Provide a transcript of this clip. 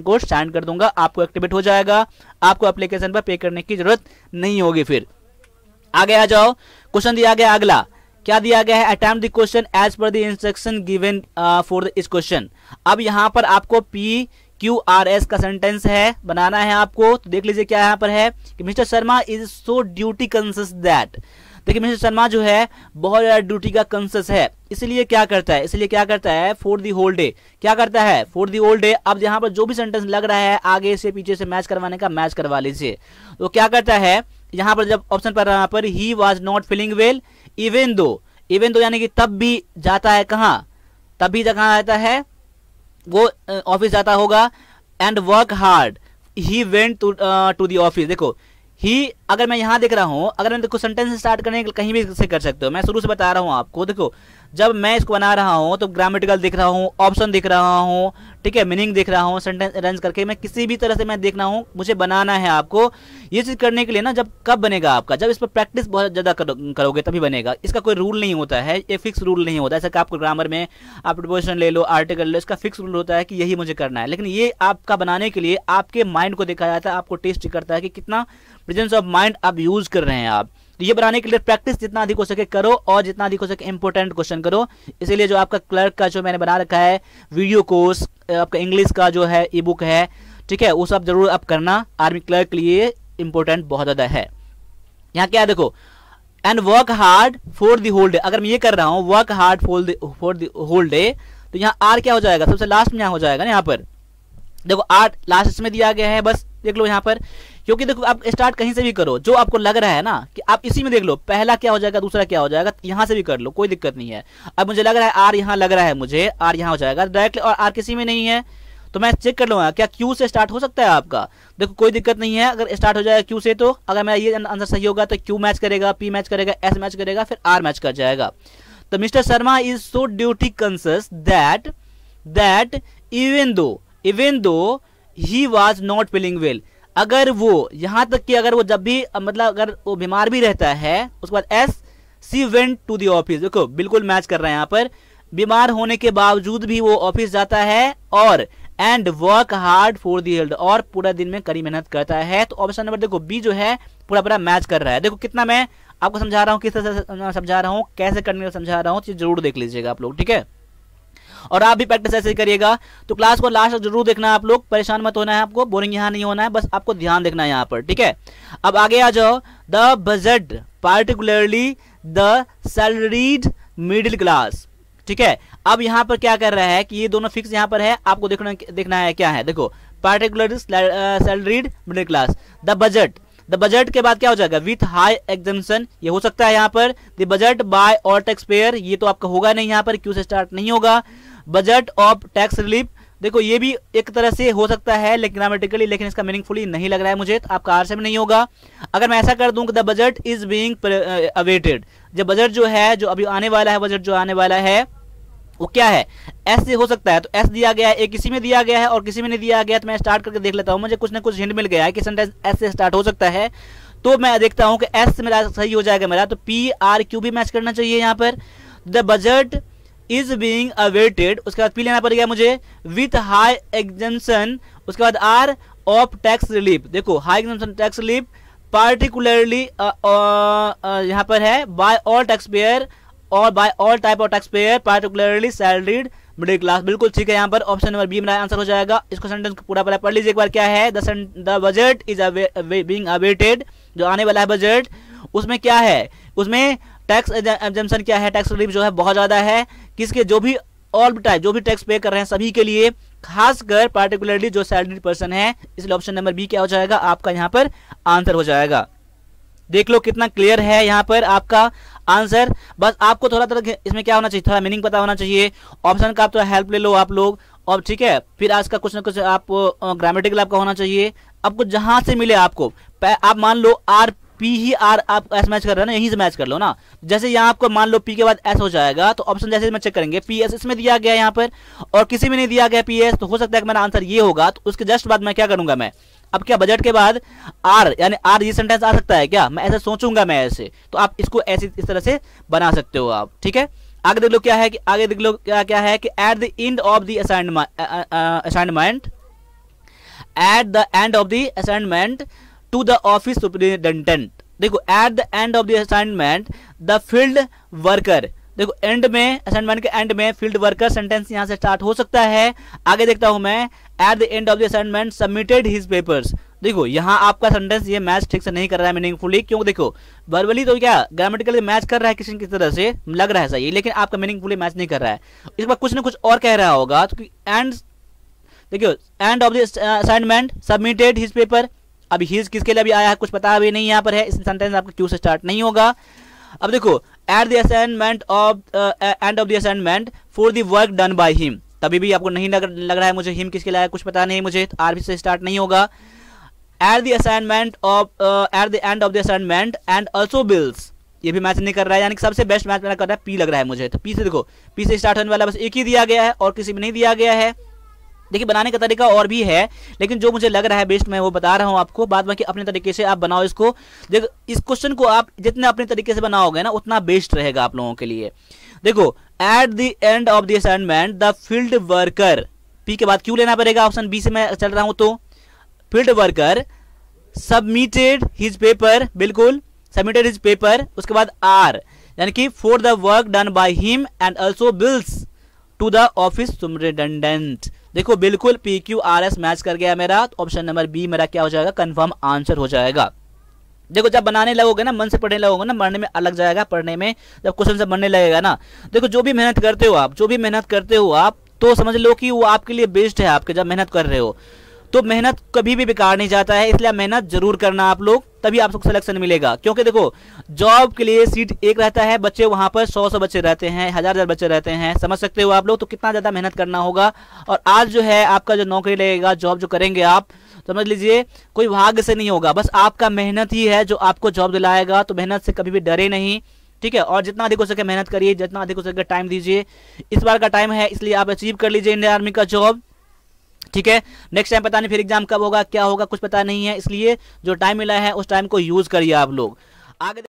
Application code send कर दूँगा, आपको एक्टिवेट हो जाएगा। आपको एप्लीकेशन पर पे करने की ज़रूरत नहीं होगी फिर। आगे आ जाओ। क्वेश्चन दिया गया अगला। क्या दिया गया है? Attempt the question as per the instruction given for इस क्वेश्चन अब यहाँ पर आपको पी क्यू आर एस का सेंटेंस है, बनाना है आपको। तो देख लीजिए क्या यहाँ पर है कि Mister Sharma is so duty conscious that देखिए, मिस्टर शर्मा जो है, बहुत ज़्यादा ड्यूटी का कंसिस है। इसलिए क्या करता है? इसलिए क्या करता है? फोर दी होल डे क्या करता है? फोर दी होल डे अब यहाँ पर जो भी सेंटेंस लग रहा है, आगे से, पीछे से मैच करवाने का मैच करवा लीजिए। तो क्या करता है? यहाँ पर जब ऑप्शन पर यहाँ पर ही was not feeling well even though even though यानी कि तब भी जाता है कहाँ? तब भी कहाँ जाता है? वो ऑफ़िस जाता होगा and work hard he went to to the office देखो ही अगर मैं यहाँ देख रहा हूँ, अगर मैं देखो सेंटेंस स्टार्ट करने के कहीं भी से कर सकते हो, मैं शुरू से बता रहा हूँ आपको, देखो जब मैं इसको बना रहा हूँ तो ग्रामेटिकल दिख रहा हूँ ऑप्शन दिख रहा हूँ ठीक है मीनिंग दिख रहा हूँ सेंटेंस अरेंज करके मैं किसी भी तरह से मैं देख रहा हूँ मुझे बनाना है आपको। ये चीज़ करने के लिए ना जब कब बनेगा आपका? जब इस पर प्रैक्टिस बहुत ज़्यादा करो, करोगे तभी बनेगा। इसका कोई रूल नहीं होता है ये फिक्स रूल नहीं होता। ऐसा आपको ग्रामर में आप प्रपोजिशन ले लो आर्टिकल ले लो इसका फिक्स रूल होता है कि यही मुझे करना है। लेकिन ये आपका बनाने के लिए आपके माइंड को देखा जाता है आपको टेस्ट करता है कि कितना प्रेजेंस ऑफ़ माइंड आप यूज़ कर रहे हैं आप। तो ये बनाने के लिए प्रैक्टिस जितना अधिक हो सके करो और जितना अधिक हो सके इंपोर्टेंट क्वेश्चन करो। इसीलिए जो आपका क्लर्क का जो मैंने बना रखा है वीडियो कोर्स आपका इंग्लिश का जो है ई बुक है, ठीक है, वो सब ज़रूर आप करना। आर्मी क्लर्क के लिए इंपॉर्टेंट बहुत ज़्यादा है। यहाँ क्या देखो and work hard for the whole day अगर मैं ये कर रहा हूँ work hard for for the whole day तो यहाँ आर क्या हो जाएगा? सबसे लास्ट में यहाँ हो जाएगा ना यहाँ पर। देखो आर लास्ट इसमें दिया गया है, बस देख लो यहाँ पर। क्योंकि देखो, आप स्टार्ट कहीं से भी करो, जो आपको लग रहा है ना, कि आप इसी में देख लो, पहला क्या हो जाएगा, दूसरा क्या हो जाएगा, यहाँ से भी कर लो, कोई दिक्कत नहीं है। अब मुझे लग रहा है आर यहाँ लग रहा है मुझे आर यहाँ हो जाएगा डायरेक्टली और आर किसी में नहीं है तो मैं चेक कर लूँगा, क्या क्यू से स्टार्ट हो सकता है आपका? देखो, कोई दिक्कत नहीं है, अगर स्टार्ट हो जाएगा क्यू से तो अगर मेरा ये आंसर सही होगा तो क्यू मैच करेगा पी मैच करेगा एस मैच करेगा, फिर आर मैच कर जाएगा। तो Mister Sharma is so duty conscious that that even though even though he was not feeling well अगर वो, यहाँ तक कि अगर वो जब भी मतलब अगर वो बीमार भी रहता है, उसके बाद S C went to the office देखो, बिल्कुल मैच कर रहे हैं यहाँ पर। बीमार होने के बावजूद भी वो ऑफ़िस जाता है और and work hard for the health और पूरा दिन में कड़ी मेहनत करता है। तो ऑप्शन नंबर देखो बी जो है पूरा पूरा मैच कर रहा है। देखो, कितना मैं आपको समझा रहा हूँ, किस तरह से समझा रहा हूँ, कैसे करने समझा रहा हूँ ज़रूर देख लीजिएगा आप लोग, ठीक है? और आप भी प्रैक्टिस ऐसे करिएगा। तो क्लास को लास्ट ज़रूर देखना आप लोग। परेशान मत होना है आपको। बोरिंग यहाँ नहीं होना है। बस आपको ध्यान देखना है यहाँ पर। ठीक है? अब आगे आ जाओ। The budget particularly the salaried middle class ठीक है? अब यहाँ पर क्या कर रहा है कि ये दोनों फिक्स यहाँ पर है। आपको देखना देखना है क्या है। देखो particularly salaried middle class the budget the budget के बाद क्या हो जाएगा? विथ हाई एग्जामेशन ये हो सकता है यहाँ पर। द बजट बाय और टैक्स पेयर ये तो आपका होगा नहीं यहाँ पर। क्यू से स्टार्ट नहीं होगा। बजट ऑफ़ टैक्स रिलीफ देखो, ये भी एक तरह से हो सकता है, लेकिन ग्रामेटिकली लेकिन इसका मीनिंगफुली नहीं लग रहा है मुझे तो आपका आर में नहीं होगा। अगर मैं ऐसा कर दूँ कि the budget is being awaited जब बजट जो है, जो अभी आने वाला है बजट जो आने वाला है, वो क्या है? एस हो सकता है तो एस दिया गया है एक किसी में दिया गया है, और किसी में नहीं दिया गया तो मैं स्टार्ट करके देख लेता हूँ, मुझे कुछ ना कुछ हिंट मिल गया है कि सेंटेंस एस से स्टार्ट हो सकता है। तो मैं देखता हूँ कि एस मेरा सही हो जाएगा मेरा तो पी आर क्यू भी मैच करना चाहिए यहाँ पर। The budget is being awaited उसके बाद पी लेना पड़ेगा मुझे विथ हाई एग्जेंशन उसके बाद आर ऑफ़ टैक्स रिलीफ देखो high exemption tax relief particularly यहाँ पर है बाय ऑल टैक्स पेयर और by all type of taxpayer particularly salaried middle class बिल्कुल ठीक है यहाँ पर ऑप्शन नंबर बी मेरा आंसर हो जाएगा। इसको सेंटेंस पूरा पूरा पढ़ लीजिए एक बार क्या है। बजट इज़ बीइंग अवेटेड जो आने वाला है बजट उसमें क्या है? उसमें टैक्स एग्जामेशन क्या है? टैक्स रिलीफ जो है बहुत ज़्यादा है। किसके? जो भी ऑल टाइप जो भी टैक्स पे कर रहे हैं सभी के लिए, खासकर पार्टिकुलरली जो सैलरी पर्सन है, इसलिए ऑप्शन नंबर बी क्या हो जाएगा? आपका यहाँ पर आंसर हो जाएगा। देख लो कितना क्लियर है यहाँ पर आपका आंसर बस आपको थोड़ा थोड़ा इसमें क्या होना चाहिए? थोड़ा मीनिंग पता होना चाहिए। ऑप्शन का आप तो हेल्प ले लो आप लोग। और ठीक है, फिर आज का कुछ ना कुछ आप ग्रामेटिकल आपका होना चाहिए। आपको जहाँ से मिले आपको आप मान लो आर पी ही आर आप एस मैच कर रहे हो ना, यहीं से मैच कर लो ना। जैसे यहाँ आपको मान लो पी के बाद एस हो जाएगा तो ऑप्शन जैसे मैं चेक करेंगे। पी एस इसमें दिया गया यहाँ पर, और किसी में नहीं दिया गया पी एस तो हो सकता है कि मेरा आंसर ये होगा तो उसके जस्ट बाद मैं क्या करूँगा मैं? अब क्या बजट के बाद आर यानी आर ये सेंटेंस आ सकता है क्या? मैं ऐसे सोचूँगा मैं ऐसे तो आप इसको ऐसे, इस तरह से बना सकते हो आप, ठीक है? आगे देख लो क्या है कि, आगे देख लो क्या क्या है कि at the end of the assignment at the end of the assignment to the office superintendent देखो at the end of the assignment the field worker देखो एंड में असाइनमेंट के एंड में फ़ील्ड वर्कर सेंटेंस यहाँ से start हो सकता है। आगे देखता हूँ मैं at the end of the assignment submitted his papers देखो, यहाँ आपका सेंटेंस ये मैच ठीक से नहीं कर रहा है मीनिंगफुली क्यों देखो? वर्बली तो क्या ग्रामेटिकली मैच कर रहा है किसी किस तरह से, लग रहा है सही, लेकिन आपका मीनिंगफुली मैच नहीं कर रहा है। इस बार कुछ ना कुछ और कह रहा होगा तो एंड देखियो end of the assignment submitted his paper अभी हिज किसके लिए भी आया है? कुछ पता अभी नहीं यहाँ पर है। इस सेंटेंस आपका क्यू से स्टार्ट नहीं होगा। अब देखो at the assignment of end of the assignment for the work done by him तभी भी आपको नहीं लग, लग रहा है मुझे हिम किसके लिए कुछ पता नहीं मुझे। आर से स्टार्ट नहीं होगा। At the assignment of at the end of the assignment and also bills ये भी मैच नहीं कर रहा है। यानी कि सबसे बेस्ट मैच मेरा कर रहा है। पी लग रहा है मुझे। तो पी से देखो पी से स्टार्ट होने वाला बस एक ही दिया गया है और किसी में नहीं दिया गया है। देखिए, बनाने का तरीका और भी है, लेकिन जो मुझे लग रहा है बेस्ट मैं वो बता रहा हूँ आपको, बाद बाकी अपने तरीके से आप बनाओ इसको। देखो, इस क्वेश्चन को आप जितने अपने तरीके से बनाओगे ना, उतना बेस्ट रहेगा आप लोगों के लिए। देखो at the end of the assignment the field worker P के बाद क्यों लेना पड़ेगा ऑप्शन बी से मैं चल रहा हूँ तो। Field worker submitted his paper बिल्कुल सबमिटेड हिज पेपर उसके बाद आर यानी कि for the work done by him and also bills to the office superintendent देखो, बिल्कुल P Q R S match कर गया मेरा तो ऑप्शन नंबर बी मेरा क्या हो जाएगा? कन्फर्म आंसर हो जाएगा। देखो, जब बनाने लगोगे ना, मन से पढ़ने लगोगे ना, मरने में अलग जाएगा, पढ़ने में जब क्वेश्चन से बनने लगेगा ना। देखो, जो भी मेहनत करते हो आप, जो भी मेहनत करते हो आप तो समझ लो कि वो आपके लिए बेस्ट है, आपके जब मेहनत कर रहे हो। तो मेहनत कभी भी बेकार नहीं जाता है, इसलिए मेहनत ज़रूर करना आप लोग, तभी आपको सिलेक्शन मिलेगा। क्योंकि देखो जॉब के लिए सीट एक रहता है, बच्चे वहाँ पर सौ सौ बच्चे रहते हैं, हज़ार हज़ार बच्चे रहते हैं, समझ सकते हो आप लोग तो कितना ज़्यादा मेहनत करना होगा। और आज जो है, आपका जो नौकरी लगेगा जॉब जो करेंगे आप, समझ लीजिए, कोई भाग्य से नहीं होगा, बस आपका मेहनत ही है जो आपको जॉब दिलाएगा तो मेहनत से कभी भी डरे नहीं, ठीक है? और जितना अधिक हो सके मेहनत करिए, जितना अधिक हो सके टाइम दीजिए। इस बार का टाइम है, इसलिए आप अचीव कर लीजिए इंडियन आर्मी का जॉब ठीक है? नेक्स्ट टाइम पता नहीं फिर एग्ज़ाम कब होगा, क्या होगा, कुछ पता नहीं है, इसलिए जो टाइम मिला है, उस टाइम को यूज़ करिए आप लोग। आगे